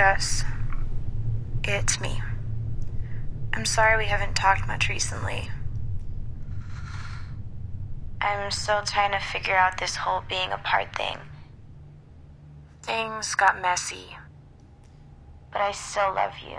Gus. It's me. I'm sorry we haven't talked much recently. I'm still trying to figure out this whole being apart thing. Things got messy. But I still love you.